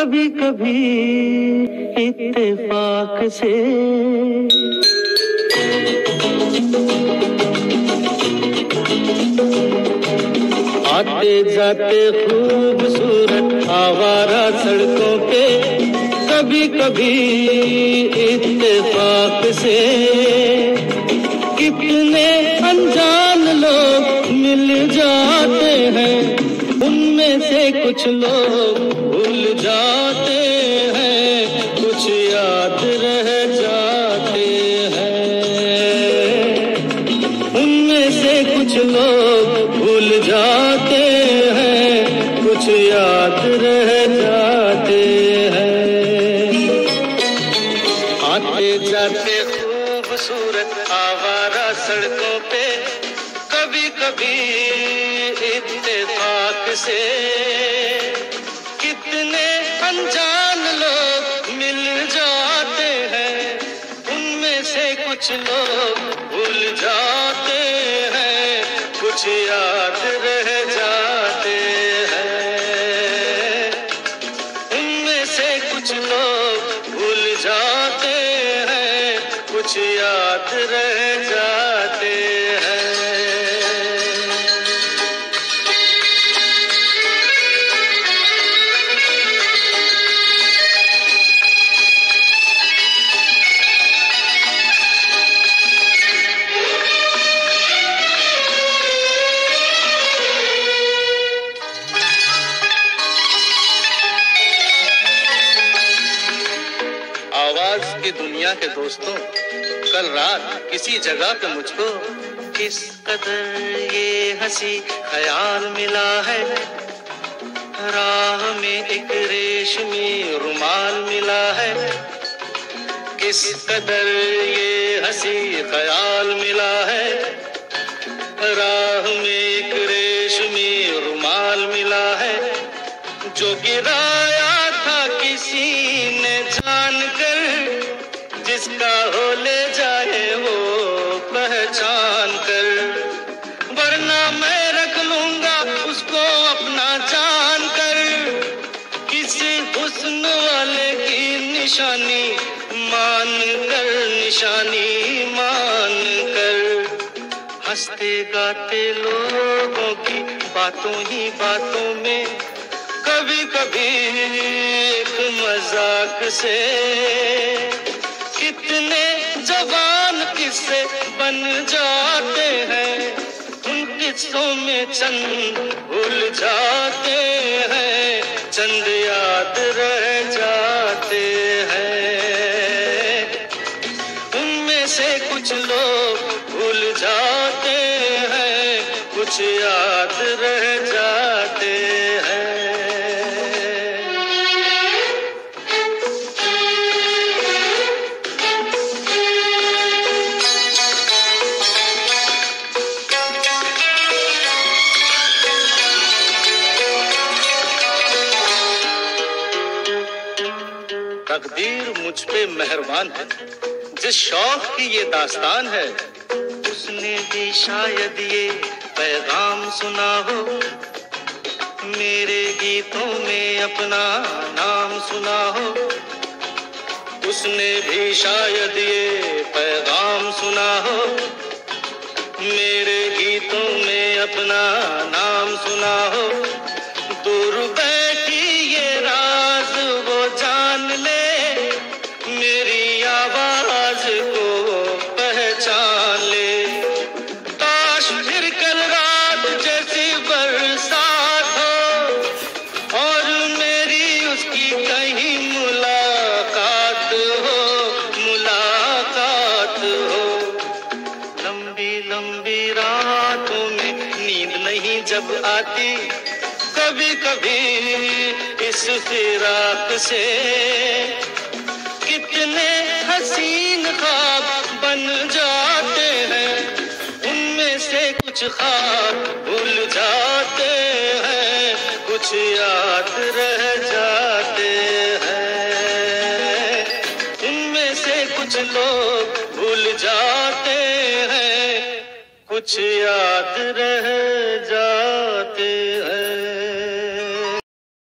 कभी कभी इत्तेफाक से। आते जाते खूबसूरत आवारा सड़कों पे कभी कभी इत्तेफाक से। कितने अनजान लोग मिल जाते हैं, उनमें से कुछ लोग भूल जाते हैं, कुछ याद रह जाते हैं। उनमें से कुछ लोग भूल जाते हैं, कुछ याद रह जाते हैं। आते जाते खूबसूरत आवारा सड़कों पे कभी कभी इत्तेफाक से अनजान लोग मिल जाते हैं। उनमें से कुछ लोग भूल जाते हैं। कुछ याद रह जाते हैं। उनमें से कुछ लोग भूल जाते हैं। कुछ याद रह की दुनिया के दोस्तों, कल रात किसी जगह पे मुझको किस कदर ये हँसी ख्याल मिला है? राह में एक रेशमी रुमाल मिला है। किस कदर ये हँसी ख्याल मिला है? राह में एक रेशमी रुमाल मिला है, जो गिराया जिसका हो ले जाए वो पहचान कर। वरना मैं रख लूँगा उसको अपना जान कर। किसी हुस्न वाले की निशानी मान कर, निशानी मान कर। हँसते गाते लोगों की बातों ही बातों में कभी कभी एक मज़ाक से कितने जवान किसे बन जाते हैं? उन किस्सों में चंद भूल जाते हैं, चंद याद रह जाते हैं। उनमें से कुछ लोग भूल जाते हैं, कुछ याद रह जाते तकदीर मुझ पे मेहरबान है। जिस शौक की ये दास्तान है, उसने भी शायद ये पैगाम सुना हो। मेरे गीतों में अपना नाम सुना हो। उसने भी शायद ये पैगाम सुना हो। मेरे गीतों में अपना नाम सुना हो। जब आती कभी कभी इस फिराक से। कितने हसीन खाब बन जाते हैं, उनमें से कुछ खाब भूल जाते हैं, कुछ याद रह जाते हैं। उनमें से कुछ लोग भूल जाते हैं। कुछ याद रह जाते